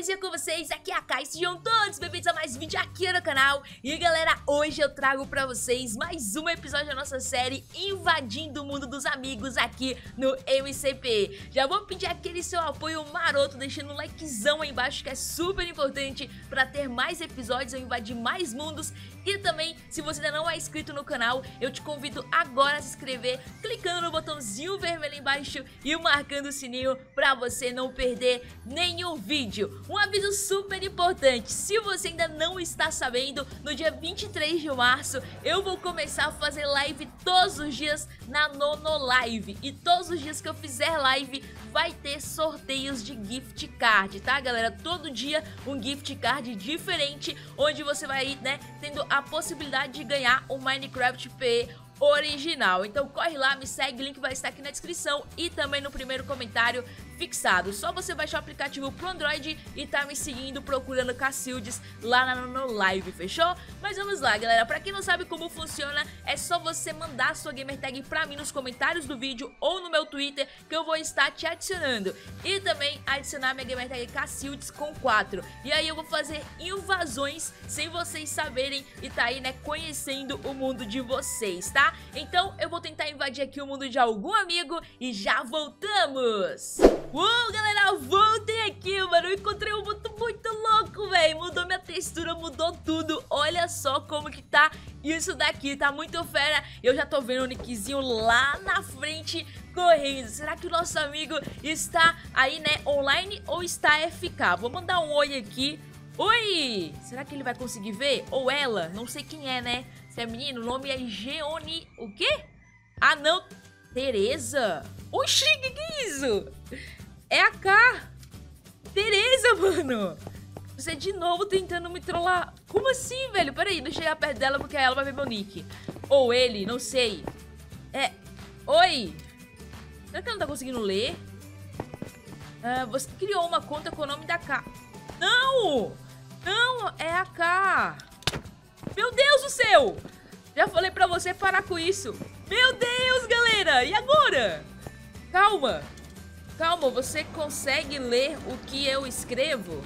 belezinha com vocês? Aqui é a Kai, sejam todos bem-vindos a mais vídeo aqui no canal E galera, hoje eu trago pra vocês mais um episódio da nossa série Invadindo o Mundo dos Amigos aqui no MCP Já vou pedir aquele seu apoio maroto, deixando um likezão aí embaixo que é super importante Pra ter mais episódios, eu invadir mais mundos e também, se você ainda não é inscrito no canal, eu te convido agora a se inscrever, clicando no botãozinho vermelho embaixo e marcando o sininho para você não perder nenhum vídeo. Um aviso super importante, se você ainda não está sabendo, no dia 23 de março eu vou começar a fazer live todos os dias na Nono Live. E todos os dias que eu fizer live vai ter sorteios de gift card, tá galera? Todo dia um gift card diferente, onde você vai, né, tendo a possibilidade de ganhar o Minecraft PE original. Então corre lá, me segue, o link vai estar aqui na descrição e também no primeiro comentário fixado. Só você baixar o aplicativo pro Android e tá me seguindo procurando Cacildes lá no Live, fechou? Mas vamos lá, galera. Pra quem não sabe como funciona, é só você mandar sua gamertag pra mim nos comentários do vídeo ou no meu Twitter que eu vou estar te adicionando. E também adicionar minha gamertag Cacildes com 4. E aí eu vou fazer invasões sem vocês saberem e tá aí, né, conhecendo o mundo de vocês, tá? Então eu vou tentar invadir aqui o mundo de algum amigo e já voltamos! Uou, galera, voltei aqui, mano. Eu encontrei um muito, muito louco, velho. Mudou minha textura, mudou tudo. Olha só como que tá isso daqui. Tá muito fera. Eu já tô vendo o nickzinho lá na frente correndo. Será que o nosso amigo está aí, né, online ou está FK? Vou mandar um oi aqui. Oi! Será que ele vai conseguir ver? Ou ela? Não sei quem é, né? Se é menino, o nome é Geoni... O quê? Ah, não. Tereza? Oxi, que que é isso? É a K. Tereza, mano. Você de novo tentando me trollar. Como assim, velho? Peraí, eu chegar perto dela porque ela vai ver meu nick. Ou ele, não sei. É... Oi. Será que ela não tá conseguindo ler? Ah, você criou uma conta com o nome da K. Não! Não, é a K. Meu Deus do céu! Já falei pra você parar com isso. Meu Deus, galera! E agora? Calma. Calma, você consegue ler o que eu escrevo?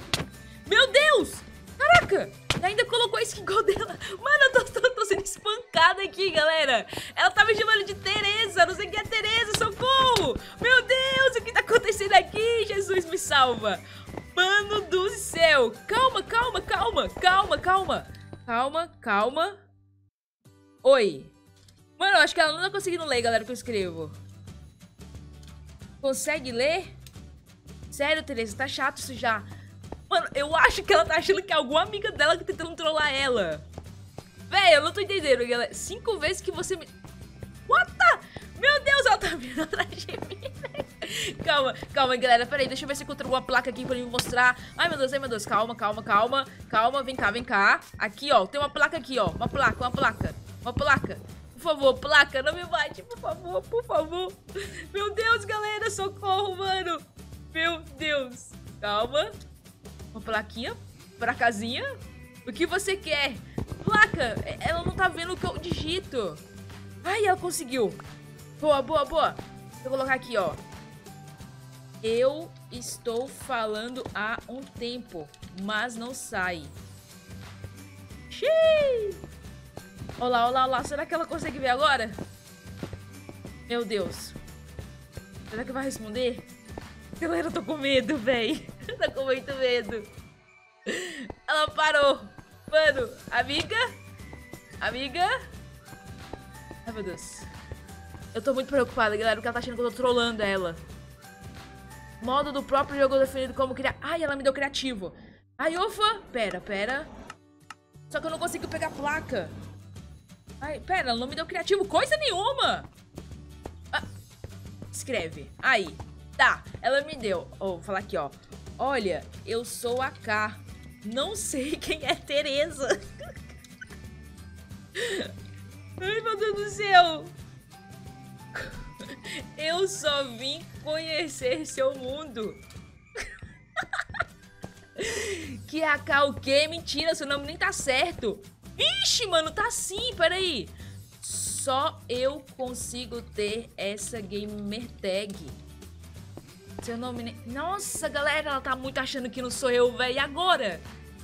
Meu Deus! Caraca! Ainda colocou a skin dela. Mano, eu tô, tô, tô, sendo espancada aqui, galera. Ela tá me chamando de Tereza. Não sei quem é Tereza, socorro! Meu Deus, o que tá acontecendo aqui? Jesus me salva. Mano do céu. Calma, calma, calma. Calma, calma. Calma, calma. Oi. Mano, eu acho que ela não tá conseguindo ler, galera, o que eu escrevo. Consegue ler? Sério, Tereza, tá chato isso já. Mano, eu acho que ela tá achando que é alguma amiga dela que tá tentando trollar ela. Véi, eu não tô entendendo, galera. Cinco vezes que você me... What the... Meu Deus, ela tá vindo atrás de mim, véio. Calma, calma, galera. Pera aí, deixa eu ver se encontro alguma placa aqui pra me mostrar. Ai, meu Deus, ai, meu Deus. Calma, calma, calma. Calma, vem cá, vem cá. Aqui, ó. Tem uma placa aqui, ó. Uma placa, uma placa. Uma placa favor, placa, não me bate, por favor, por favor. Meu Deus, galera, socorro, mano. Meu Deus. Calma. Uma plaquinha pra casinha. O que você quer? Placa, ela não tá vendo o que eu digito. Ai, ela conseguiu. Boa, boa, boa. Vou colocar aqui, ó. Eu estou falando há um tempo, mas não sai. Xiii! Olá, olá, olá. Será que ela consegue ver agora? Meu Deus. Será que vai responder? Galera, eu tô com medo, véi. tô com muito medo. Ela parou. Mano, amiga? Amiga? Ai, meu Deus. Eu tô muito preocupada, galera, porque ela tá achando que eu tô trolando ela. Modo do próprio jogo definido como criar... Ai, ela me deu criativo. Ai, ufa. Pera, pera. Só que eu não consigo pegar placa. Ai, pera, ela não me deu criativo coisa nenhuma. Ah, escreve. Aí. Tá, ela me deu. Oh, vou falar aqui, ó. Olha, eu sou a K. Não sei quem é Tereza. Ai, meu Deus do céu. Eu só vim conhecer seu mundo. que a K o quê? Mentira, seu nome nem tá certo. Vixe, mano, tá assim, peraí. Só eu consigo ter essa gamer tag. Seu nome... Nossa, galera, ela tá muito achando que não sou eu, velho. E agora?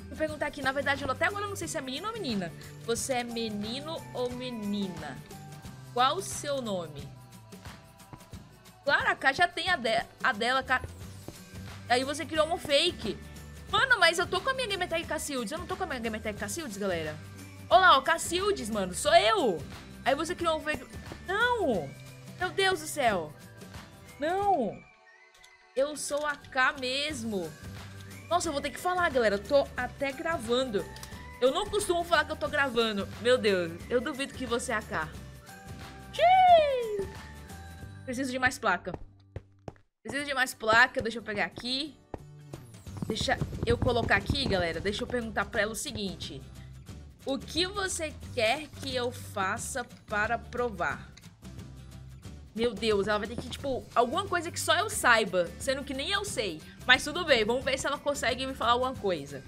Vou perguntar aqui, na verdade, eu até agora não sei se é menino ou menina. Você é menino ou menina? Qual o seu nome? Claro, a K já tem a, de a dela. K... Aí você criou um fake. Mano, mas eu tô com a minha Gamertag Cacildes. Eu não tô com a minha Gamertag Cacildes, galera. Olha lá, ó, Cacildes, mano. Sou eu. Aí você criou um fake... Não! Meu Deus do céu. Não. Eu sou a K mesmo. Nossa, eu vou ter que falar, galera. Eu tô até gravando. Eu não costumo falar que eu tô gravando. Meu Deus, eu duvido que você é a K. Preciso de mais placa. Preciso de mais placa. Deixa eu pegar aqui. Deixa eu colocar aqui, galera. Deixa eu perguntar pra ela o seguinte. O que você quer que eu faça para provar? Meu Deus, ela vai ter que, tipo, alguma coisa que só eu saiba, sendo que nem eu sei. Mas tudo bem, vamos ver se ela consegue me falar alguma coisa.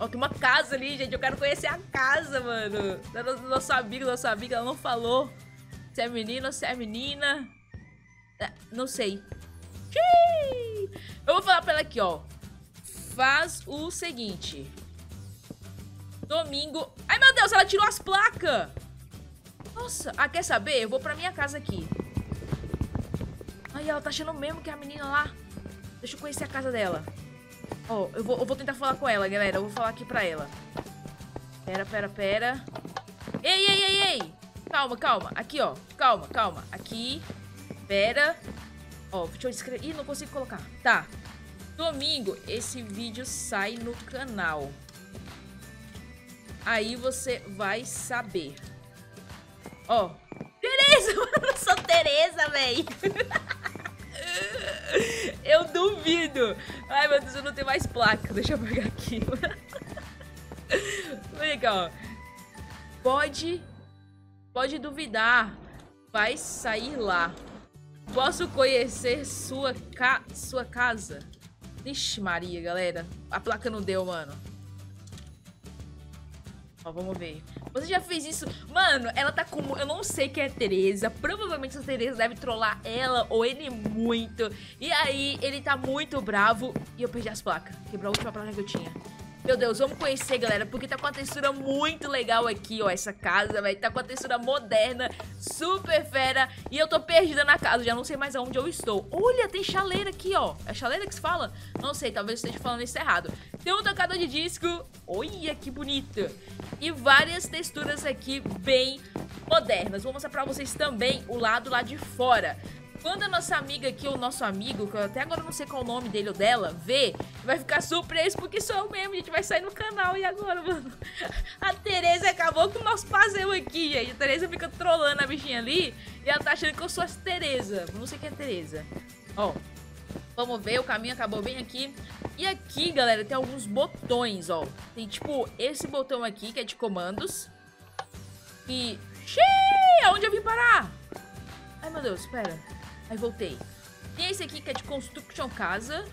Ó, tem uma casa ali, gente. Eu quero conhecer a casa, mano. Da nossa amiga, nossa amiga, ela não falou se é menino ou se é menina. É, não sei. Eu vou falar pra ela aqui, ó. Faz o seguinte. Domingo... Ai, meu Deus, ela tirou as placas. Nossa, ah, quer saber? Eu vou pra minha casa aqui. Ai, ela tá achando mesmo que é a menina lá. Deixa eu conhecer a casa dela. Ó, eu vou, eu vou tentar falar com ela, galera. Eu vou falar aqui pra ela. Pera, pera, pera. Ei, ei, ei, ei. Calma, calma. Aqui, ó. Calma, calma. Aqui. Pera. Ó, deixa eu escrever. Ih, não consigo colocar. Tá. Domingo, esse vídeo sai no canal. Aí você vai saber. Ó. Tereza! Eu sou Tereza, véi. Eu duvido. Ai, meu Deus, eu não tenho mais placa. Deixa eu pegar aqui. Cá, ó. Pode... Pode duvidar. Vai sair lá. Posso conhecer sua, ca... sua casa? Vixe Maria, galera. A placa não deu, mano. Ó, vamos ver. Você já fez isso? Mano, ela tá com... Eu não sei quem é Tereza. Provavelmente a Tereza deve trollar ela ou ele muito. E aí, ele tá muito bravo. E eu perdi as placas. Quebrou a última placa que eu tinha. Meu Deus, vamos conhecer, galera, porque tá com uma textura muito legal aqui, ó, essa casa, velho. Tá com uma textura moderna, super fera. E eu tô perdida na casa, já não sei mais aonde eu estou. Olha, tem chaleira aqui, ó. É chaleira que se fala? Não sei, talvez eu esteja falando isso errado. Tem um tocador de disco. Olha que bonito. E várias texturas aqui bem modernas. Vou mostrar pra vocês também o lado lá de fora. Quando a nossa amiga aqui, o nosso amigo, que eu até agora não sei qual o nome dele ou dela, vê, vai ficar surpreso porque sou eu mesmo, a gente vai sair no canal. E agora, mano? A Tereza acabou com o nosso passeio aqui, gente. A Tereza fica trolando a bichinha ali e ela tá achando que eu sou a Tereza. Não sei quem é a Tereza. Ó, Vamos ver, o caminho acabou bem aqui. E aqui, galera, tem alguns botões, ó. Tem, tipo, esse botão aqui, que é de comandos. E... Xiii! Aonde eu vim parar? Ai, meu Deus, espera. Aí voltei. Tem esse aqui que é de Construction Casa.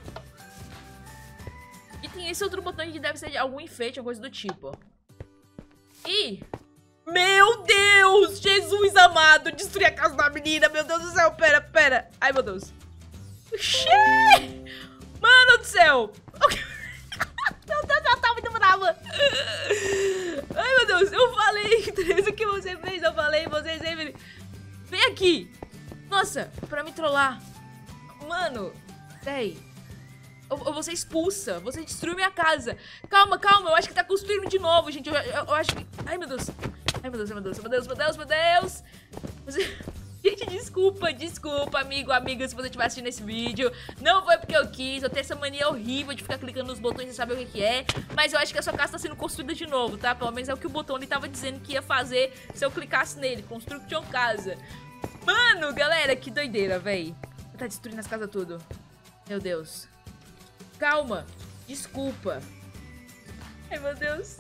E tem esse outro botão que deve ser de algum enfeite, alguma coisa do tipo. E... Meu Deus! Jesus amado! Destruir a casa da menina! Meu Deus do céu! Pera, pera! Ai, meu Deus! Xiii! Mano do céu! meu Deus, ela tá muito brava! Ai, meu Deus! Eu falei, Tereza, o que você fez? Eu falei, você sempre... Vem aqui! Nossa, pra me trollar. Mano, véi. Eu, eu vou ser expulsa. Você destruiu minha casa. Calma, calma. Eu acho que tá construindo de novo, gente. Eu, eu, eu acho que... Ai, meu Deus. Ai, meu Deus, meu Deus, meu Deus, meu Deus, meu Deus. Você... Gente, desculpa, desculpa, amigo, amiga, se você estiver assistindo esse vídeo. Não foi porque eu quis, eu tenho essa mania horrível de ficar clicando nos botões e saber o que, que é. Mas eu acho que a sua casa tá sendo construída de novo, tá? Pelo menos é o que o botão ali tava dizendo que ia fazer se eu clicasse nele. Construction Casa. Mano, galera, que doideira, véi. Tá destruindo as casas tudo. Meu Deus. Calma. Desculpa. Ai, meu Deus.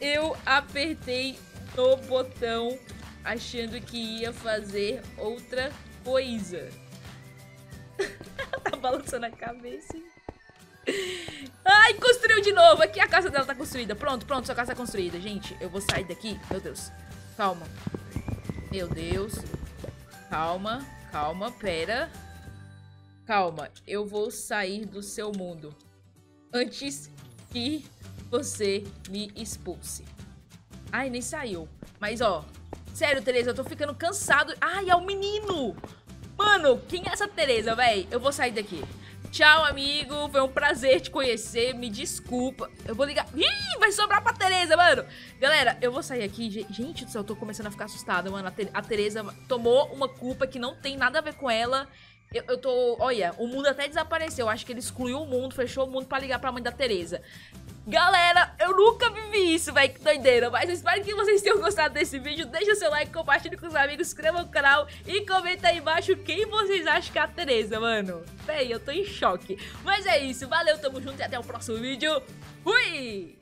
Eu apertei no botão achando que ia fazer outra coisa. tá balançando a cabeça. Ai, construiu de novo. Aqui a casa dela tá construída. Pronto, pronto, sua casa tá construída. Gente, eu vou sair daqui. Meu Deus. Calma. Meu Deus. Calma, calma, pera. Calma, eu vou sair do seu mundo. Antes que você me expulse. Ai, nem saiu. Mas, ó. Sério, Tereza, eu tô ficando cansado. Ai, é o menino! Mano, quem é essa Tereza, véi? Eu vou sair daqui. Tchau, amigo. Foi um prazer te conhecer. Me desculpa. Eu vou ligar. Ih, vai sobrar pra Tereza, mano. Galera, eu vou sair aqui. Gente do céu, eu tô começando a ficar assustada, mano. A, Tereza tomou uma culpa que não tem nada a ver com ela. Eu, eu, tô. Olha, o mundo até desapareceu. Acho que ele excluiu o mundo, fechou o mundo pra ligar pra mãe da Tereza. Galera, eu nunca vivi isso, velho, que doideira. Mas eu espero que vocês tenham gostado desse vídeo. Deixa seu like, compartilhe com os amigos, inscreva no canal e comenta aí embaixo quem vocês acham que é a Tereza, mano. Véi, eu tô em choque. Mas é isso, valeu, tamo junto e até o próximo vídeo. Fui!